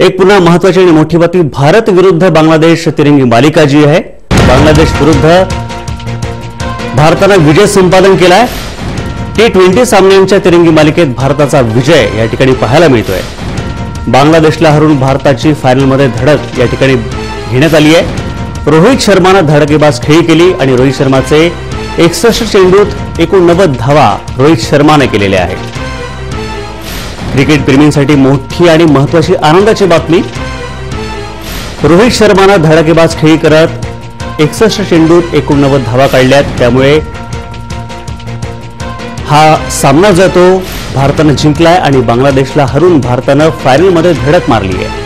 एक पुन्हा महत्वाची आणि मोठी बातमी. भारत विरुद्ध बांगलादेश तिरंगी मालिका जी आहे. बांगलादेश विरुद्ध भारतानं विजय संपादन केलाय. टी ट्वेंटी सामन्यांच्या तिरंगी मालिकेत भारताचा विजय या ठिकाणी पाहायला मिळतोय. बांगलादेशला हरून भारताची फायनलमध्ये धडक या ठिकाणी घेण्यात आली आहे. रोहित शर्मानं धडकेबाज खेळी केली आणि रोहित शर्माचे एकसष्ट चेंडूत एकोणनव्वद धावा रोहित शर्माने केलेल्या आहेत. क्रिकेट प्रेमींसाठी मोठी आणि महत्वाची आनंदाची बातमी. रोहित शर्मानं धडाकेबाज खेळी करत एकसष्ट चेंडूत एकोणनव्वद धावा काढल्यात. त्यामुळे हा सामना जातो भारतानं जिंकलाय आणि बांगलादेशला हरून भारतानं फायनलमध्ये धडक मारली आहे